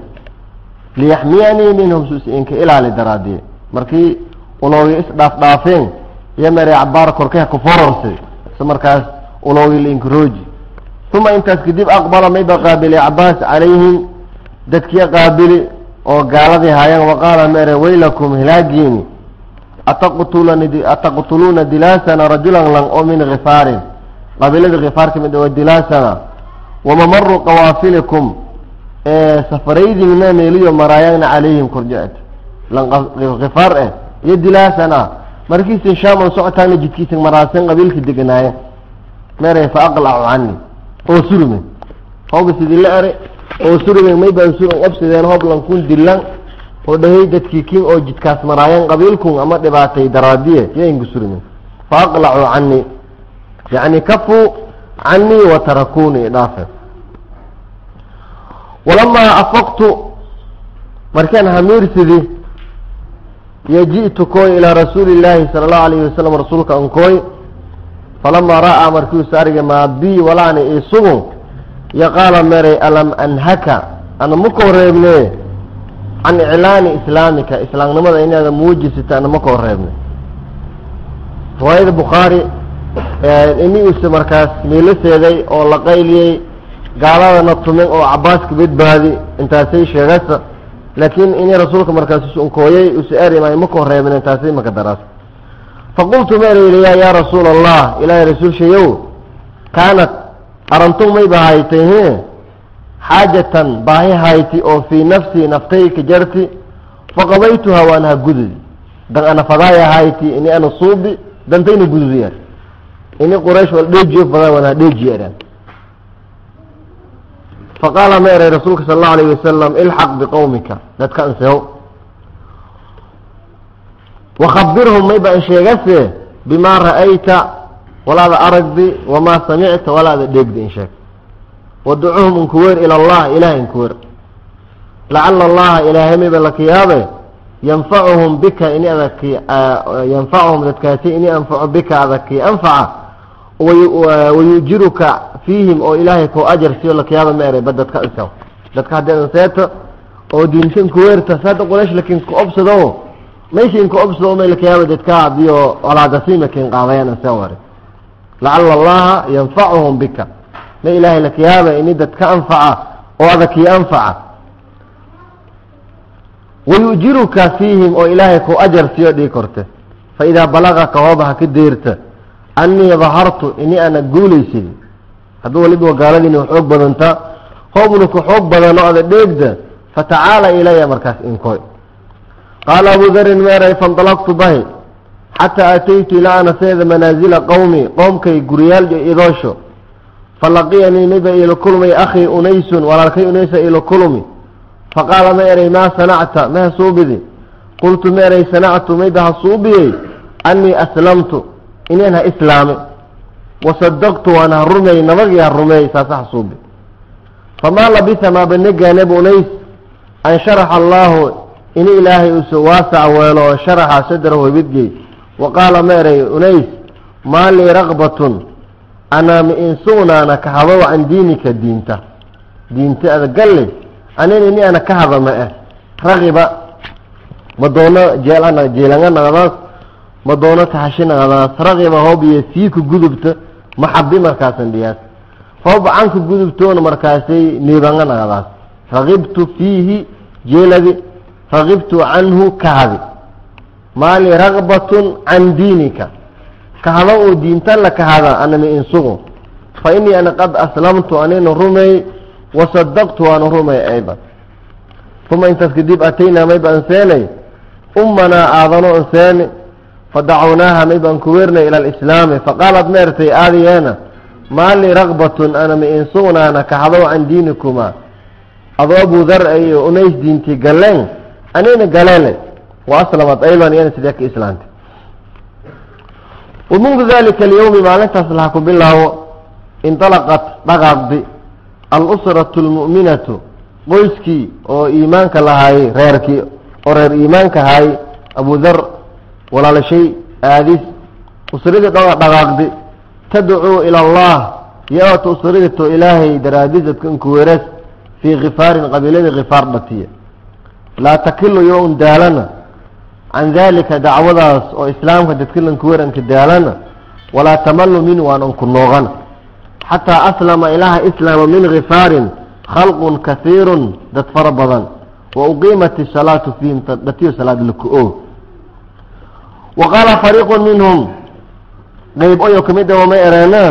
liyaxmiyanii minhum sus inka ilaali daraadiye markii uloogi isdhaafdhaafeen iyo mere cabaar korkay ku fororsay si markaas uloogi liinkarooji uma intaas kadib aqbala mayba qaabilay cabaas calayhim dadkiya qaabili oo gaaladii haayeen waqaala mere waylakum hilaagiini ataqtulani ataqtuluuna dilaasana rajulan lang oo min khifaarin qabiilada khifaar ka mid oo dilaasana wamamaru qawaafilikum safaraydiina meeliyo maraayagna calayhim korjecet lan khifaar eh iyo dilaasana markiisin shaaman socotaana jidkiisin maraasen qabiilka deganaaye. Mere fa aqlacu cani oo surme hooga sidii la ere oo surme may baan suran obsideen hoob lankun dilan oo dhahay dadkii kin oo jidkaas maraayan qabiilkun ama dhibaatay daraadiye yaynku surme fa aqlacu cani yacni kafuu canii wa tarakuunii dhaafe walamaa afaqtu markaan hamiirsidii iyo ji'tu kooy ilaa rasuuli illaahi sala allahu alayhi wasalam rasuulka an kooy falamaa ra'aa markiisu ariga maa bii walaani isugu yaqaala meray alam anhaka ana makoo reebne can iclaani islaamika islaamnimada inaada muujisita ana makoo reebne riwaayada bukhaari use markaas miiliseeday oo la qayliyey gaaladana tumin oo cabaaska badbaadi intaasay sheegasa laakiin ini rasuulka markaas unkooyay use erimay makoo reebne intaasay maka daraas. Faqultu meerayliya yaa rasuula allah ilaahay rasuulshayow kaanat arantun mayba haytay he xaajatan baahi hayti oo fii nafsii naftayka jarti faqabaytuha waan ha gududi. Dan ana fadaaya hayti ini ana suubi dantayna gududiyar waan ha dheejiyaraan faqaala ma eray rasuulka sala allahu alayhi wasalam ilxaq biqowmika dadka anseho wakhabirhum mayba an sheegase bimaa ra'ayta walaada aragdi wamaa samicta walaada dheegdi in sheeg waducuhum inkuweer ila allah ilaah inkuweer lacala allaha ilaahay mayba lakiyaabe yanfacuhum bika ini adaki yanfacuhum dadkaasi ini anfaco bika adaki anfaca wayujiruka fiihim oo ilaahay koo ajar siyo lakiyaaba ma ereyba dadka isaw. Dadka haddii adan seeto oo diinta inkuweerta saada quraysh laakiin ku obsado maykin ka obsado may lakiyaaba dadka hadiyo walaadasimakin qaadayan asa ware. Lacala allaha yanfacuhum bika. Ma ilaahay lakiyaaba ini dadka anfaca oo adakii anfaca. Wayujiruka fiihim oo ilaahay ku ajar siyo dhii korte. Fa idaa balagaka hooba ha ka deerta annii dahartu ini ana guulaysid hadduu waliba gaaladiina xoog badanta hoobna ku xoog badano ada dheegda fatacaala ilaya markaas inkoy qaala abu darin meeray faindalaqtu bahi xataa ataytu ilaa ana seeda manaazila qowmi qoomkay guryaal idoosho falaqiyanii mayba ilo kulmay akhii unaysun walaalkay unaysa ilo kulmi faqaala ma eray maa sanacta ma hasuubidi qultu ma eray sanactu mayba hasuubiyey annii aslamtu inaan ha islaame wasadaqtu waan ha rumey nabagii ha rumeey saasa hasuubi famaa labisa maabanagaaneb unays an sharaxa allaahu ini ilaahay usu waasac weelo oo sharaxa sadrahu hibidgey wa qaala ma eray unays maa lii raqbatun anaa ma insugnaana ka hadow can diinika diinta diinta adagalle anin ini ana ka hada ma eh raqiba ma doono jeelana jeelanga naqdaas ma doono taxashi naqdaas raqiba hoob iyo sii ku gudubta maxabi markaasan dhiyaas. Fawbacanka gudubtoona markaasay niibanga nagadaas ragibtu fiihi jeeladi ragibtu canhu kahadi maali ragbatun can diinika. Kahada oo diinta la kahada anami insugu fa inii ana qad aslamtu anina rumey wasadaqtu waana rumey aydan uma intaas kadib ataynaa may baan seenay. Ummanaa aadano an seeni fadacawnaaha may baan ku weernay ila alislaami faqaalat meertay aadiyeena maa lii ragbatun ana ma insugnaana kaxadow can diinikuma adoo abu dar ay unays diintii galeen anina galeele wa aslamat aydan iyana sidee ka islaantay wamundu dalika alyawmi maalintaas laha ku bilaabo indalaqat dhaqaaqdi alusratu almu'minatu qoyskii oo iimaanka lahaayey reerkii oo reer iimaanka haayey abu dar walaalashay aadis usradii dhaqaaqdi tadcuu ila allah yaata usradito ilaahay daraadizadka inkuweres fii khifaarin qabiiladii khifaar dhatiya. Laa takilu yo un daalana can dalika dacwadaas oo islaamka dadkilankuwer anka daalana walaa tamalu min waan anku nooqana xataa aslama ilaaha islaama min khifaarin khalqun kahiirun dad fara badan. Wa uqiimat isalaatu fiihim dhatiyo salaad laku-oog wa qaala fariiqu minhum qeyb oyo ka mid a wamay ereena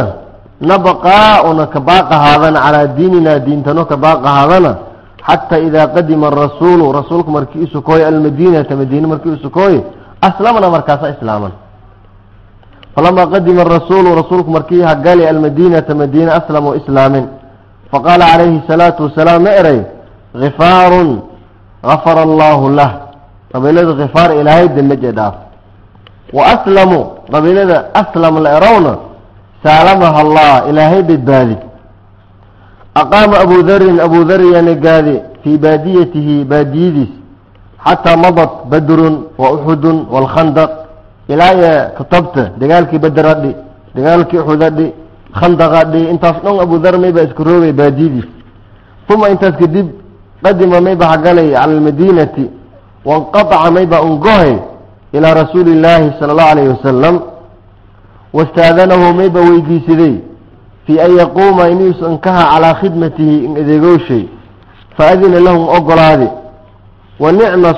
nabaqaa una kabaaqahaadana calaa diinina diintano kabaaqahaadana xataa idaa qadima arasuulu rasuulku markii isukooye almadiinata madiine markii isukooye aslamna markaasa islaaman falamaa qadima arasuulu rasuulku markii hagali almadiinata madiine aslamu islaamin faqaala calayhi salaatu wasalaam ma eray khifaarun gafara allaahu lah qabiilada khifaar ilaahay dembajee dhaaf wa aslamu qabiilada aslam la erowna saalamaha allah ilaahay badbaadi aqaama abu darin abu dar yana gaadi fii baadiyatihi baadiyadiis. Xataa madat badrun wa uxudun waalkhandaq ilaa iyo katabta dagaalkii bader dagaalkii uxud adhi intaas dhan abu dar mayba isku roogay baadiyadiis. Uma intaas kadib qadima mayba hagalay cala almadiinati wanqataca mayba ungohay ilaa rasuuli illaahi sala allahu alayhi wasalam wastaadanahu mayba weydiisaday fii an yaquuma inuus ankaha calaa khidmatihi in adeegooshay faadina lahum ogolaadi wanicma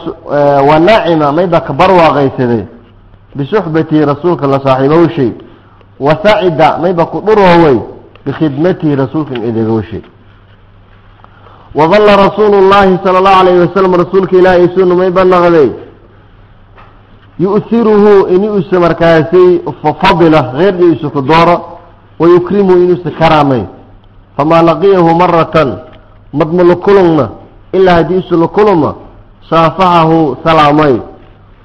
wa nacima mayba ka barwaaqaysaday bisuxbatihi rasuulka la saaxiibowshay wa sacida mayba ku dhurowey bikhidmatihi rasuulka in adeegooshay wadalla rasuulu llaahi sala allahu alayhi wasalam rasuulka ilaahay sunu mayba naqday yu'hiruhu inuusa markaasay fafadila heerdiisu ku dooro wayukrimuhu inuusa karaamay. Famaa laqiyahu maratan madma lakulungna ilaa haddii isu lakuluma saafaxahu salaamay.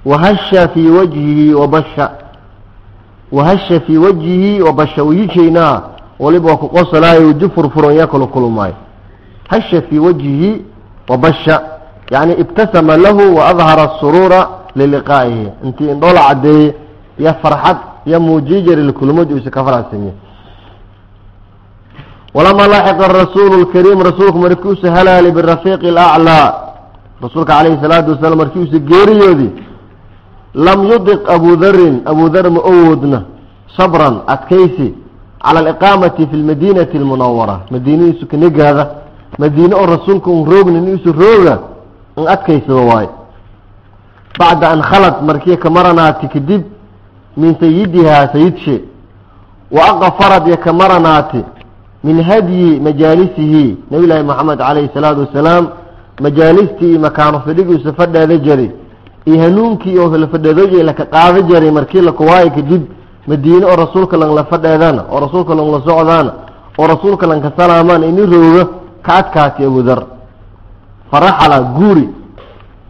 Wahasha fii wajhihi wabasha wahasha fii wajhihi wabasha wayishaynaa waliba waa ku qosolaayo wji furfuron yaa kala kulumaayo hasha fii wajhihi wabasha yani ibtasama lahu waadhara suruura liliqaa'ihi intii indhoola caddeeye iyo farxad iyo muujiye jari likulmadi uisa ka faraxsanye walamaa laaxiqa arasuulu lkariim rasuulku markii usa halaali birafiiqi alaclaa rasuulka calayhi salaatu wasalaam markii usa geeriyoodi lam yudiq abu darin abu dar ma owoodna sabran adkaysi cala aliqaamati fi lmadiinati almunawara madiinadiisu kanigaada madiine oo rasuulka un roogna niisu rooga in adkaysada waayo bacda an khalad markii ka maranaati kadib min sayidihaa sayidshe wa aqfarad iyo ka maranaati min hadyi majaalisihi nabi laahi moxamed calayhi salaatu wasalaam majaalistii iyo makaano fadhigiisa fadheeda jari iyo hanuunkii oo la laka qaado jaray markii lakuwaayo kadib madiine oo rasuulka lang la fadheedana oo rasuulka lang la socdaana oo rasuulka lang ka salaamaan ini rooga ka adkaati abudar faraxala guuri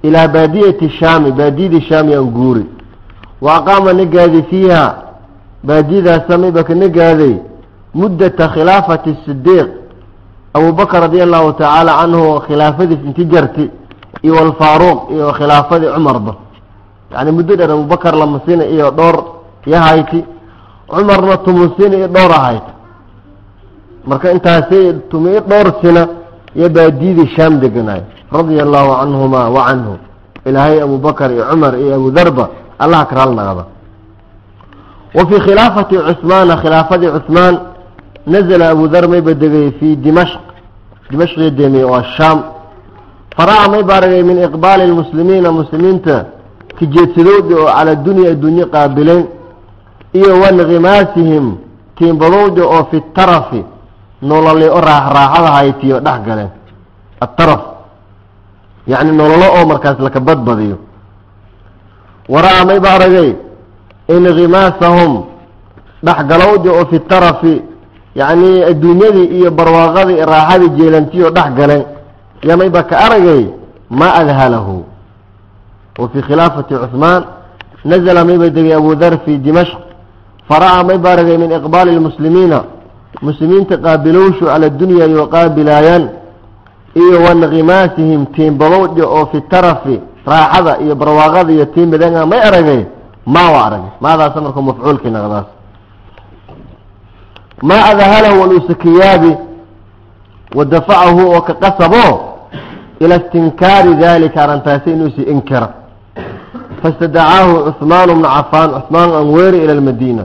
ilaa baadiyati shaami baadiyadii shaami aan guuri wa aqaama nagaadi fiiha baadiyadaasa mayba ka nagaaday muddata khilaafati sidiiq abubakr radia allahu tacaala canhu khilaafadiis inti jarti iyo walfaaruuq iyo khilaafadii cumarba yani muddo dheer abubakar lamasina iyo dhowr yahayti cumarna tumusina iyo dhowr ahayti marka intaasi tumi dhowr sina iyo baadiyadii shaam deganaay radia allahu canhuma wa canhu ilaahay abubakar iyo cumar iyo abudarba allaha karaal naqda wa fii khilaafati cuhmaana khilaafadii cuhmaan nazla abu dar mayba degay fii dimashq dimashqiya deemiyey oo shaam faraca may baaragay min iqbaali lmuslimiina muslimiinta kajeedsadowda oo cala dunya adduunye qaabileen iyo wankimaasihim tiimbadowda oo fi tarafi nololi o raaxraaxada haytiyo dhex galeen ataraf yacni nololo oo markaas laka badbadiyo. Wara'a may baaragay inkimaasahum dhexgalowda oo fi tarafi yacni adduunyadii iyo barwaaqadii raaxadii jeelantiyo dhex galeen yamayba ka aragay ma adhalahu. Wa fii khilaafati cuhmaan nazla mayba degay abu dar fi dimashq fara'a may baaragay min iqbaali lmuslimiina muslimiinta qaabilowshu cala dunya iyo qaabilaayaan iyo wankimaasihim tiimbadowdhi oo fi tarafi raaxada iyo barwaaqada iyo tiimbadanga may aragay maa wa aragay maadaasa marka mafcuulkii naqdaas maa adhalahu walusakiyaabi wadafacahu oo ka qasabo ila istinkaari dalika arrintaasi inuusi inkira. Fastadacaahu cuhmaan bnu cafaan cuhmaan an weeri ila lmadiina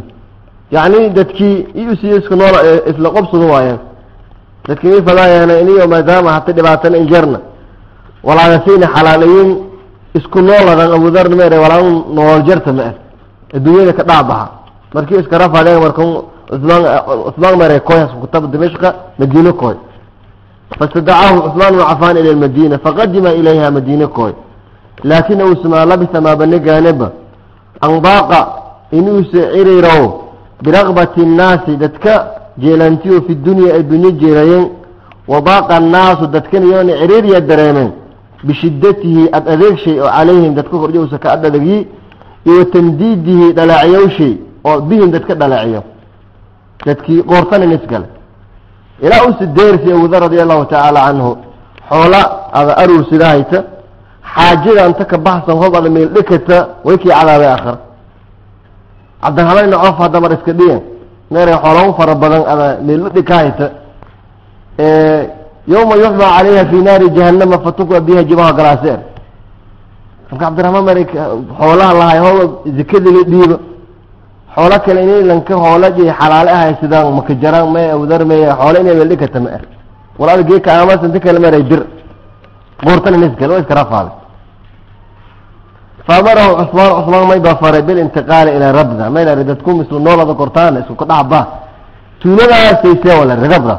yacni dadkii iusiyo isku nool isla qobsada waayeen dadkii may fadaayaana iniyo maadaama hata dhibaatana injarna walaagasiina xalaalayin isku nooladan abudarna ma ere walaa nolol jarta ma er adduunyada ka dhaabaha. Markii iska rafadeen marka cusmaan cusmaan mere koy kutab dimashqa madiine koy fastadacaahu cusmaan bnu cafaan ila lmadiina faqadima ilayha madiine koy laakina usmaa labisa maabanigaaneba anbaaqa inuusa ciriirow biraqbati nnaasi dadka jeelantiyo fi dunya adduunyo jeelayeen wadaaqa annaasu dadkan iyoona ciriiriya dareemeen bishidatihi ad adeegshay oo calayhim dadka kordhiyowsa ka adhadagyi iyo tandiidihi dhalaaciyowshay oo bihim dadka dhalaciyo dadkii qoortanin isgale ilaa usi deersi awuda radia allahu tacaala canhu xoola ada aruur sida hayta xaajada anta ka baxsan hob ada meel dhekata way kii cadaabay akhar cabdihabayna cof hadda mar iska dhiyan meeray xoolagu fara badan ada meel dhika hayta yawma yuxmaa calayha fi naari jahannama fatukwa biha jibaha galaaseer marka cabdiraxmaan mare xoolaha lahay hoola zakadila dhiiba xoolo kale inay lanka hoolajay xalaale ahay sidaan maka jaraan may awdar may xoolo inay meel dhikata ma er walaal geeka aamas inta kale maray dir qoortana niskale waa iska rafaaday faamarahu cusmaan cusmaan may baa faray bilintiqaali ilaa rabda mayna ridadku mislu noolada kortaana isku kadhaxba tuuladaasayse wala ridabda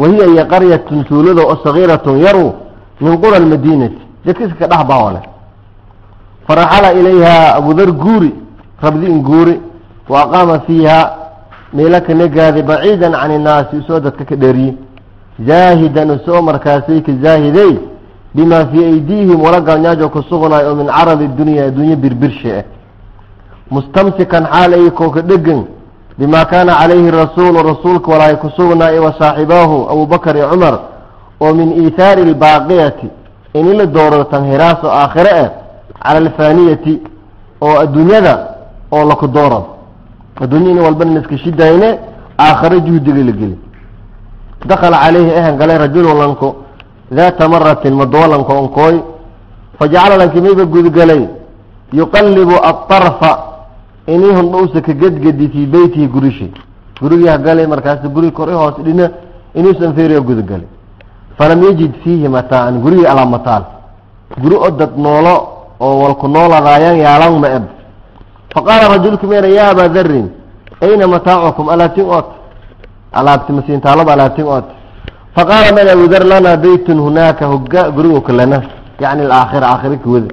wahiya iyo qaryatun tuulada oo sagiiratun yaru min qura almadiinati dadka iska kadhaxba wale faraxala ilayha abudar guuri rabdi in guuri wa aqaama fiiha meelo ka negaadi baciidan can innaasi u soo dadka ka dheeriye zaahidan u soo markaasay ka zaahiday bima fii aydiihim wala galnyaajo ku sugnaay oo min caradi dunya adduunye birbirshe ah mustamsikan xaal ayakoo ka dhegan bima kaana calayhi rasuulu rasuulka walaay ku sugnaay wa saaxibaahu abubakar iyo cumar oo min iithaari albaaqiyati in la doorado tanhiraas oo aakhire ah cala alfaaniyati oo adduunyada oo laku doorado adduunya in walbana iska shidayne aakhare juhdiga la geli dakala calayhi ehan galay rajulun lanko daata maratin madoolanka onkooy fajacala lankimayba gudgalay yuqallibu atarfa inii hundhowsa ka gedgedi fii beytihi gurishi gurigii hagalay markaas guri kor i hoos dhina inuusan feeriyo gudgalay falam yajid fiihi mataacan gurigii alaa mataal guri o dad noolo oo walku nooladaayaan yaalan ma eb faqaala rajulku meera yaa abaa darin ayna mataacukum alaabtin oot alaabti masiintaalaba alaabtin oot faqaala man abudar lanaa beytun hunaaka hoga gurigoka lana yacni alaakhira aakhira kuwada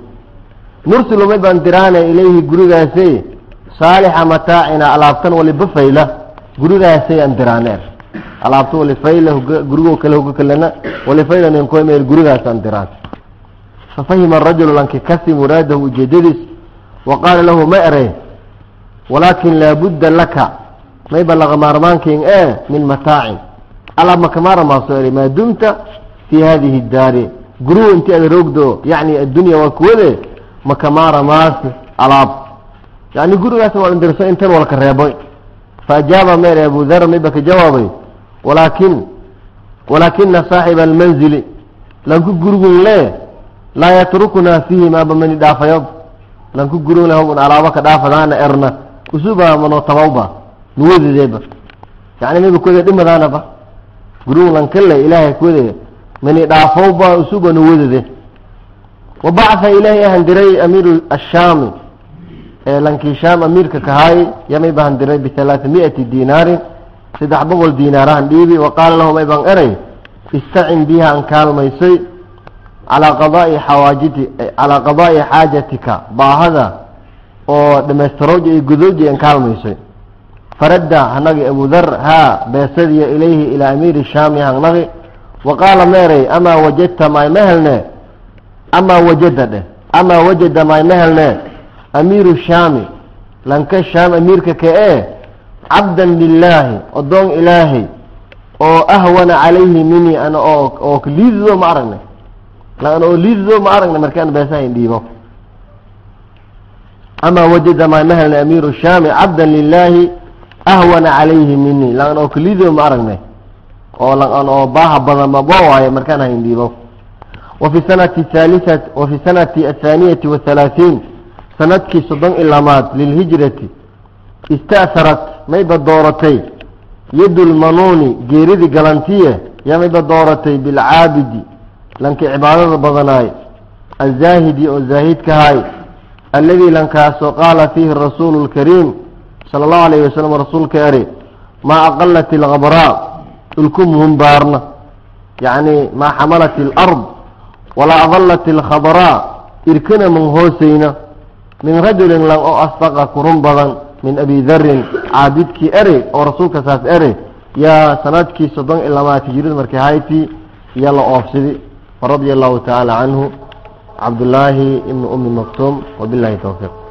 nursilu may baan diraana ilayhi gurigaasay saalixa mataacina alaabtan waliba fayla gurigaasay aan diraaneer alaabta wali fayla hoga gurigoo kale hoga kalana wali fayla ninkoy meel gurigaas aan diraan fafahima arajulu lanki muraadahu ujeedadiis wa qaala lahu ma erey walaakin laabudda laka mayba laga maarmaankin e min mataacin alaab makamaaramaasoo eri maa dumta fii hadihi daari. Gurigu inti ada roogdo yacni addunya waa kuwade makamaaramaas alaab. Yani gurigaas waa indirso intan walka reeboy faajaaba meer abu dar mayba ka jawaabay walaakin walaakina saaxiba almanzili. Lanku gurigun le laa yatrukuna fiihi maaba mani dhaafayo. Lanku gurigun le hobun alaabo ka dhaafadaana erna. Usuba manoo tabawba nuwadedeeba yani mayba kuwada dhimadaanaba gurigu lankale ilaahay kuwada mani dhaafowba usubana wadade wabacatha ilaahay handiray amiiru ashaami. Ee lankii shaam amiirka kahaay yamayba handiray bihalaaثamiati dinaarin saddex boqol diinaarahan dhiibi waqaala lahum ayban eray istacin biha an kaalmaysay calaa qadaai xawaajiti calaa qadaa'i xaajatika baahada oo dhamaystirowja iyo gudowja an kaalmaysay faradda hanagi abudar haa beesadiya ilayhi ilaa amiiri shaami hangnagi wa qaala meeray amaa wajadta may ma helne amaa wajada dheh amaa wajada may ma helne amiiru shaami lanka shaam amiirka ka ee cabdan lilaahi odoon ilaahay oo ahwana calayhi mini ana oo oo liidido ma aragnay lan oo liidido ma aragnay markaan beesahayn dhiibo. Amaa wajada may ma helne amiiru shaami cabdan lilaahi ahwana calayhi mini lan oo kaliidido ma aragnay. Oo lan oo baaha badan ma boo waayo markaan hayn dhiibo wafi sanati haaliat wafi sanati athaaniyati wahalaaثiin sannadkii soddon iyo lamaad lilhijrati ista'harat mayba dooratay yadu lmanuuni geeridii galantiye yaa mayba dooratay bilcaabidi lankii cibaadada badanaay azaahidi oo zaahidkahay alladii lankaasoo qaala fiihi rasuulu lkariim sala allahu alayhi wasalam rasuulka eri maa aqalat ilkhabraa dhulkumuhum baarna yacni maa xamalat ilard walaa adalat ilkhabraa irkana man hoosayna min rajulin lan oo asdaqa kurun badan min abi darin caabidkii ere oo rasuulka saas ere yaa sannadkii soddon iyo lamaad hijirada markii hayti iyo la oofsidi faradia allahu tacaala canhu cabdullaahi ibni umi maktuum wabillahi towfiiq